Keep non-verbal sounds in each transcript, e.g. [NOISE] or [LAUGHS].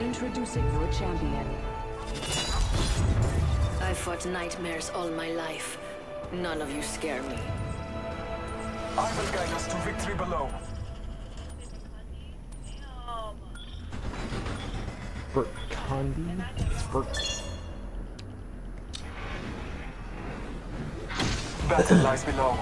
Introducing your champion. I've fought nightmares all my life. None of you scare me. I will guide us to victory below. Bert Condi? Bert. Battle lies below.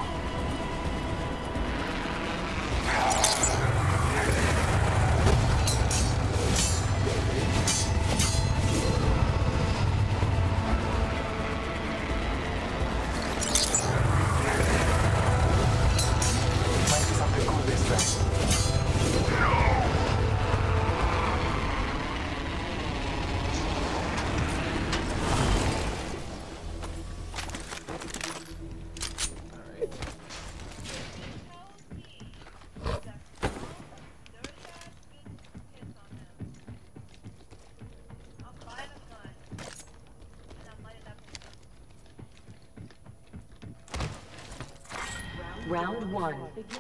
Round one.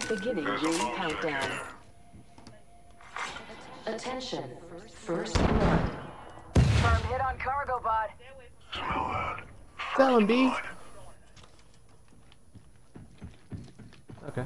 Beginning ring countdown. Attention. First blood. Firm hit on cargo bot. Sell him, B. Okay.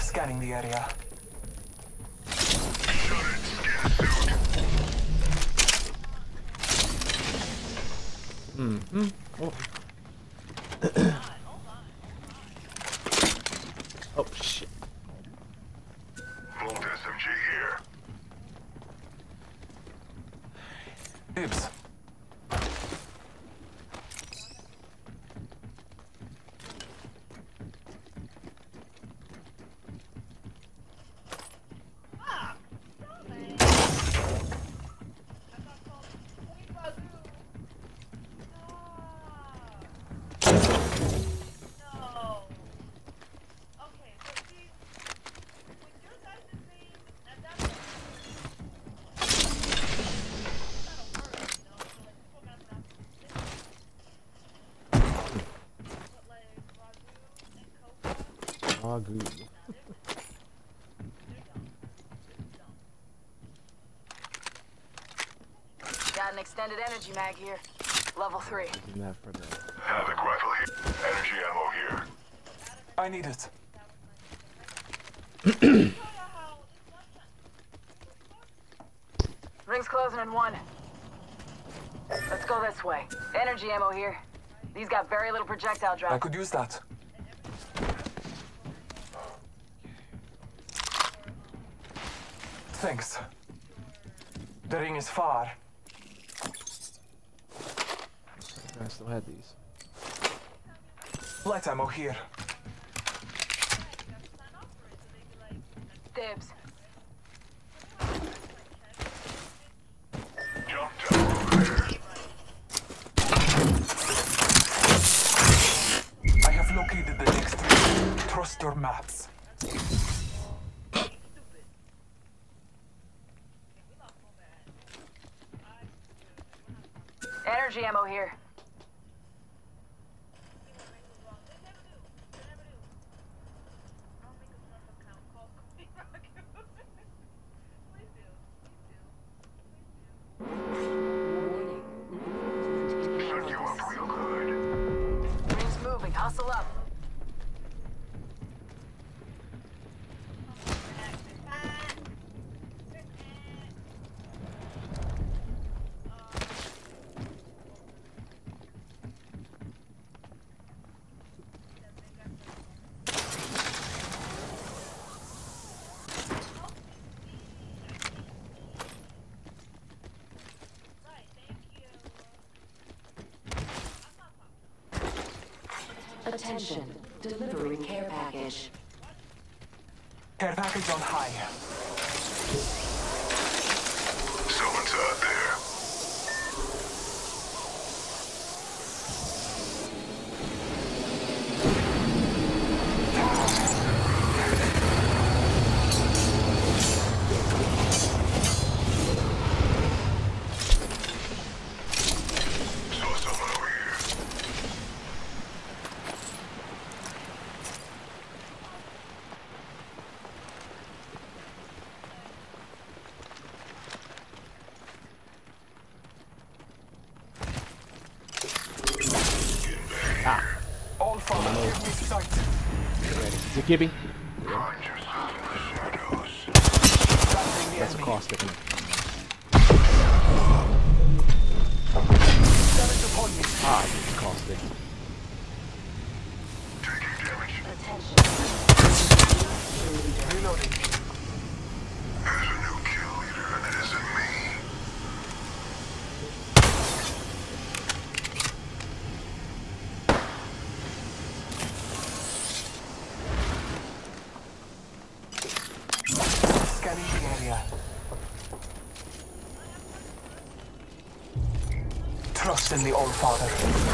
Scanning the area. Agu. Got an extended energy mag here. Level three. Isn't that for the Havoc rifle here. Energy ammo here. I need it. [CLEARS THROAT] Ring's closing in one. Let's go this way. Energy ammo here. These got very little projectile drop. I could use that. Thanks. The ring is far. I still had these. Light ammo here. Dibs. Jump down over there. I have located the next ring. Trust your maps. Ammo here. Set you up real good. Ring's moving. Hustle up. Attention. Delivery care package. Care package on high. Gibby? Trust in the All Father.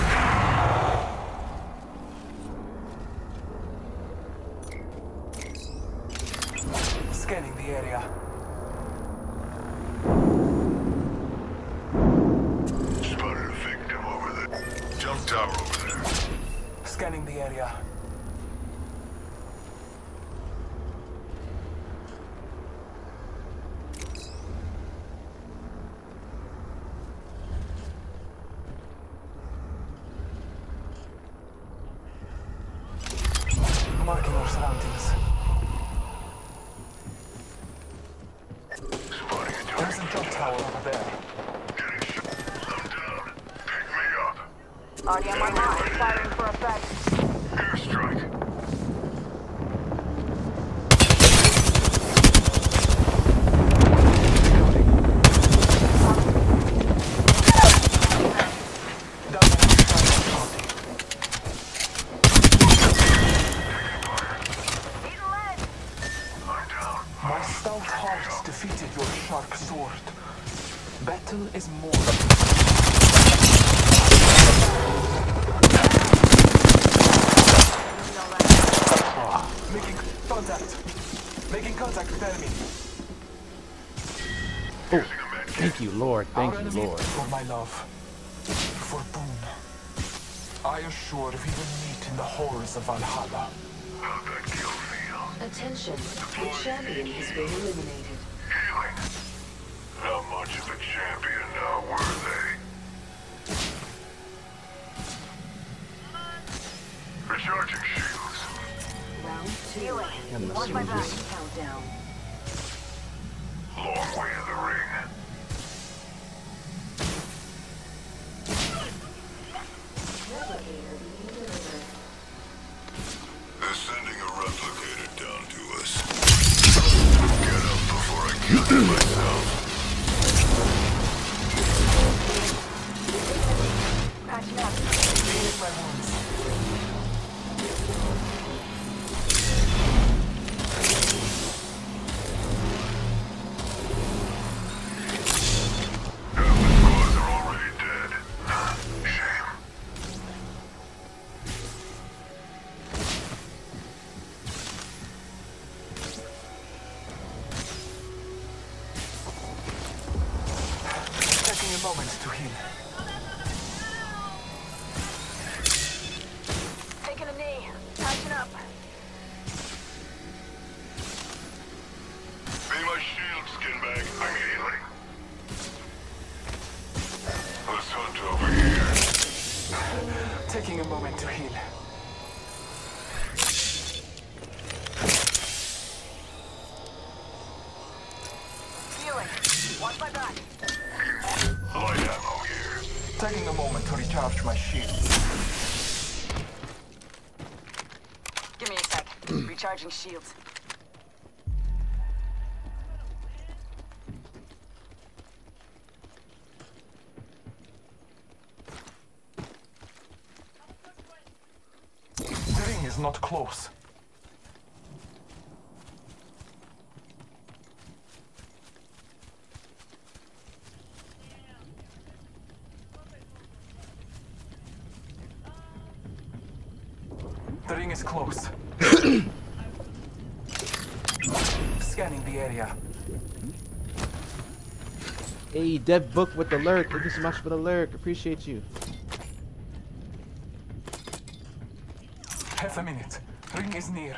Making contact. Making contact with enemy. Oh, thank you, Lord. Thank you, Lord. For my love. For boon. I assure we will meet in the horrors of Valhalla. Attention. The champion has been eliminated. and the soldiers. Long way in the ring. taking a moment to heal. Recharging shields. The ring is not close. Dev Book with the lurk. Thank you so much for the lurk. Appreciate you. Half a minute. Ring is near.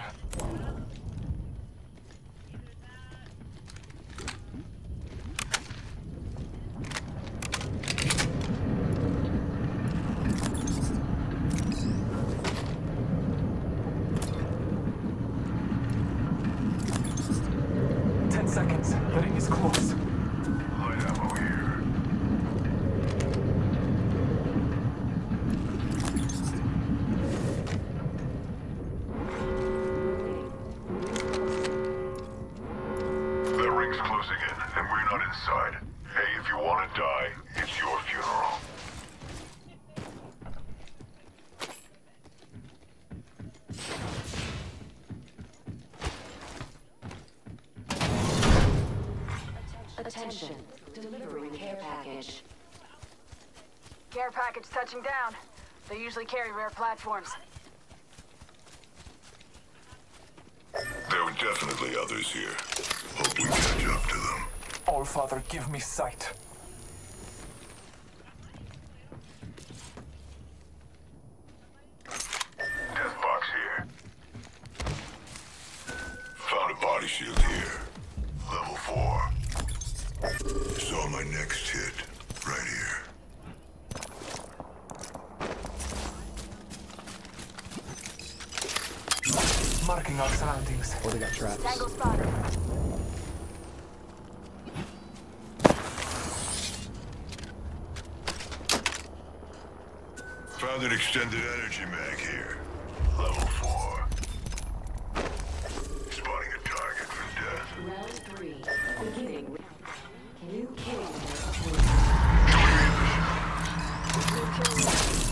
Attention. Delivering care package. Care package touching down. They usually carry rare platforms. There were definitely others here. Hope we catch up to them. All Father, give me sight. Death box here. Found a body shield here. Level four. Saw my next hit. Right here. Marking our surroundings. Oh, they got traps. Tango spotted. Found an extended energy mag here. Level four. Spotting a target for death. Round three. Beginning. New kill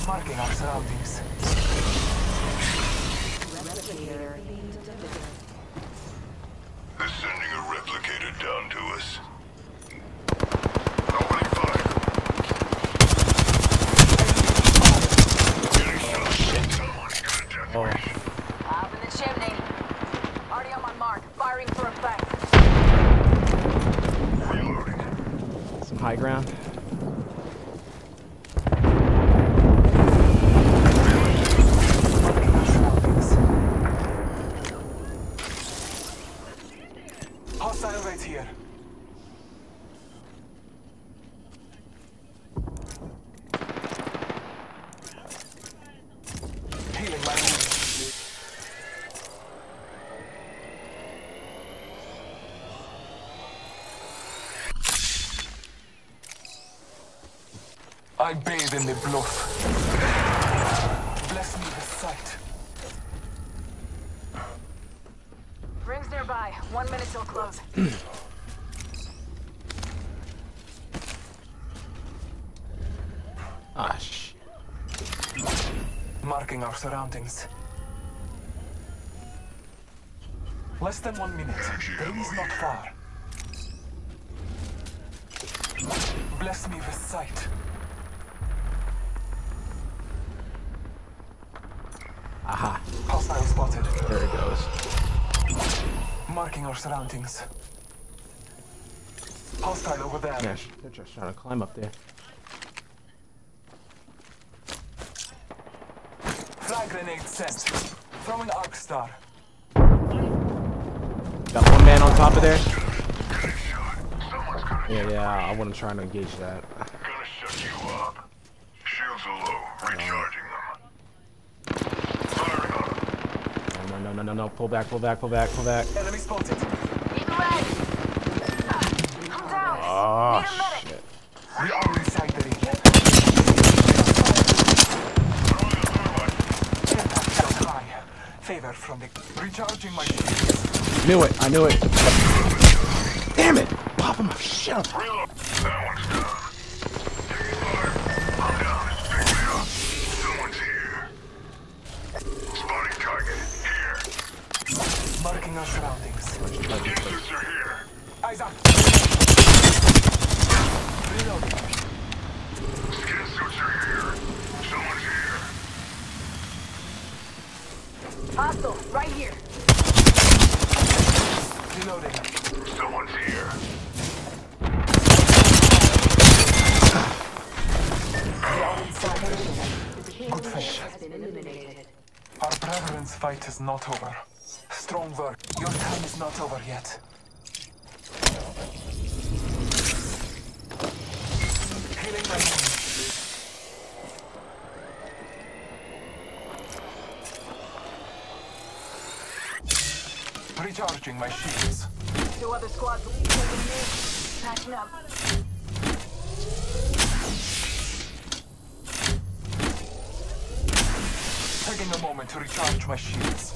Marking our surroundings. replicator being delivered. They're sending a replicator down to us. Opening fire. Getting shot. Someone's got a death Oh, Up in the chimney. Already on my mark. Firing for effect. reloading. some high ground. Marking our surroundings. Hostile right here. Healing my wounds. I bathe in the blood. Bless me with sight. Rings nearby. One minute till close. Ah, sh. Marking our surroundings. Less than one minute. The is not far. Bless me with sight. Aha. Hostile spotted. There it goes. Marking our surroundings. Hostile over there. Yeah, they're just trying to climb up there. Grenade sent. Throwing arc star. Got one man on top of there. Getting shot. Someone's gonna, Yeah, yeah, I wasn't trying to engage that. gonna shut you up. Shields are low. Recharging them. Firing on them. No, no, no, no, no, no. Pull back, pull back, pull back, pull back. Enemy spotted. Eagle red. I'm down. Oh, Need a medic. shit. We are inside the ring. Throwing a thermite. Impact shot high. Favor from the... Recharging my shields. Knew it, I knew it. Damn it! Pop him, shit. up. Reload. That one's down. Taking fire. I'm down. Pick me up. Someone's here. Spotting target. Here. Marking our surroundings. Inserts are here. Eyes up. Reloading. Skin suits are here. Someone's here. Hostile. Right here. Reloading. Someone's here. We are inside the ring. The kill has been eliminated. Our brethren's fight is not over. Strong work. Your time is not over yet. Healing my wounds. Recharging my shields. Two other squads taking me. Patching up. Taking a moment to recharge my shields.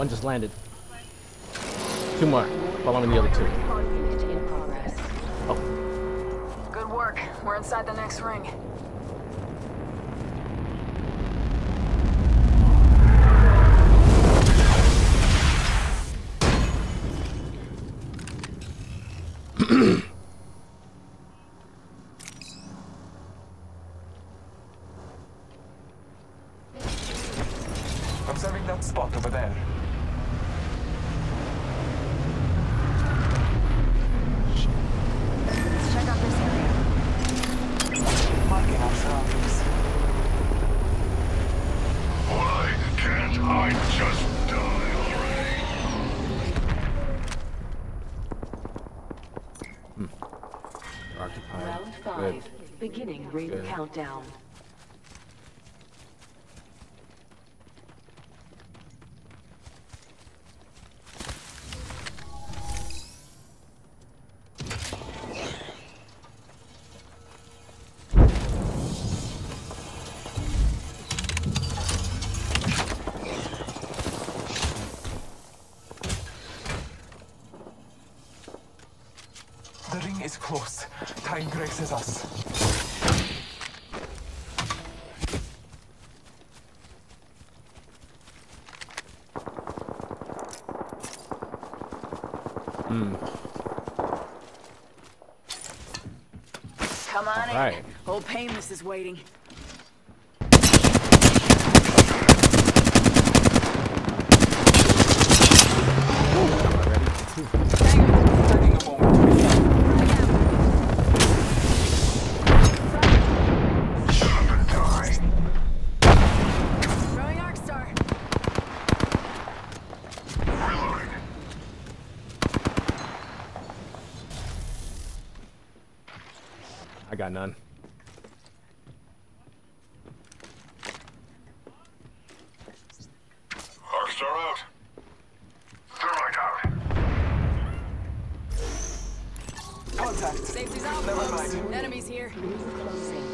One just landed. Two more. Following the other two. Unit in progress. Oh, Good work. We're inside the next ring. [CLEARS THROAT] Observing that spot over there. Let's check out this area. Marking our surroundings. Why can't I just die already? occupied. Round Good. five. Beginning ring Good. countdown. The ring is close. Time graces us. In. Old Painless is waiting. Got none. Arcstar out. Thermite out. Contact. Safety's out, Never mind. Enemies here.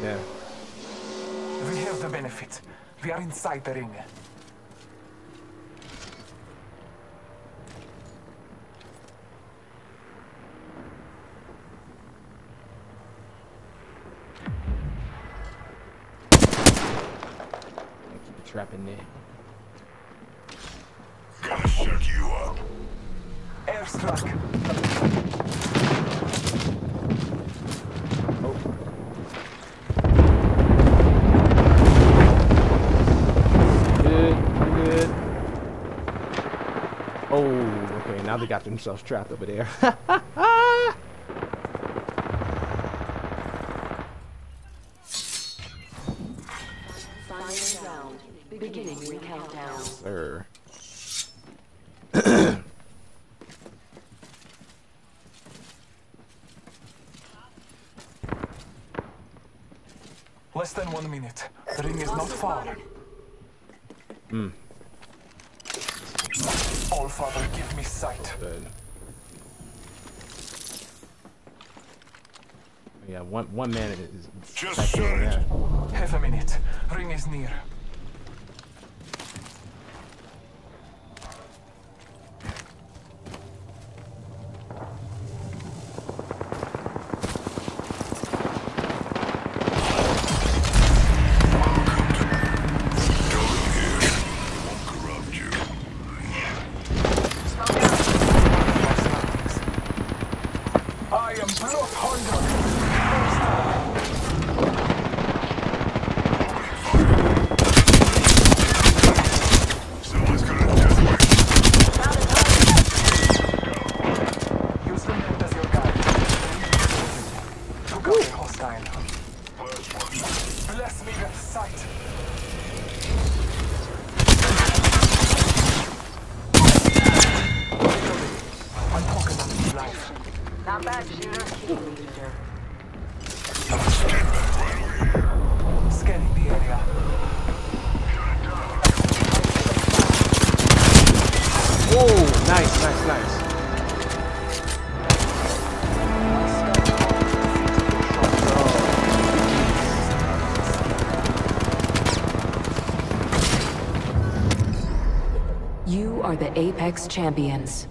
Yeah. We have the benefit. We are inside the ring. Keep a trap in there. Gotta shut you up. Airstrike. Good, good. Oh, okay. Now they got themselves trapped over there. [LAUGHS] Final round. Beginning ring countdown. Sir. [COUGHS] Less than one minute. The ring is not far. Hmm. All Father, give me sight. Good. Yeah, one one man is. is Just back there, said it. Half a minute. Ring is near. Nice, nice, nice. You are the Apex Champions.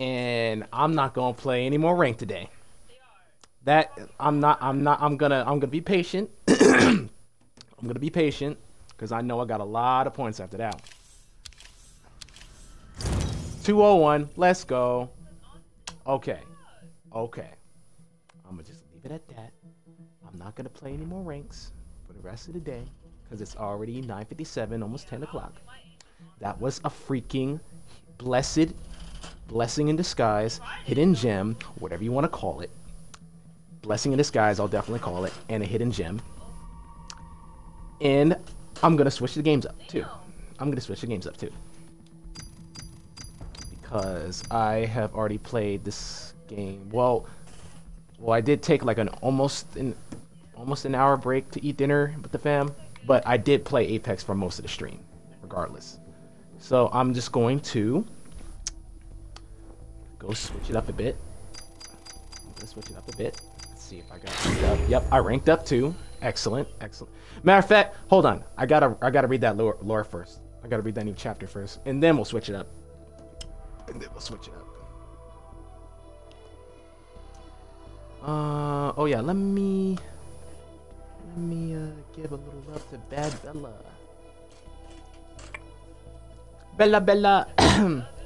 and I'm not gonna play any more rank today. That I'm not. I'm not. I'm gonna. I'm gonna be patient. [CLEARS THROAT] I'm gonna be patient because I know I got a lot of points after that. 201. Let's go. Okay. Okay. I'm gonna just leave it at that. I'm not gonna play any more ranks for the rest of the day because it's already 9:57, almost 10 o'clock. That was a freaking blessed blessing in disguise, hidden gem, whatever you want to call it. Blessing in disguise, I'll definitely call it, and a hidden gem. And I'm gonna switch the games up too. I'm gonna switch the games up too. Because I have already played this game. Well, well, I did take like an almost an almost an hour break to eat dinner with the fam, but I did play Apex for most of the stream, regardless. So I'm just going to go switch it up a bit. I'm gonna switch it up a bit. Let's see if I got ranked up. Yep, I ranked up too. Excellent, excellent. Matter of fact, hold on. I gotta I gotta read that lore, lore first. I gotta read that new chapter first, and then we'll switch it up. And then we'll switch it up. Uh oh yeah, let me let me uh give a little love to Bad Bella. Bella Bella [CLEARS THROAT]